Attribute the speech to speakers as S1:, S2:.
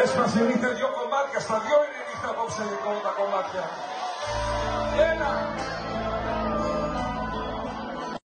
S1: Έσπασε νύχτα δυο κομμάτια, στα δυο είναι νύχτα απόψε λοιπόν, τα κομμάτια.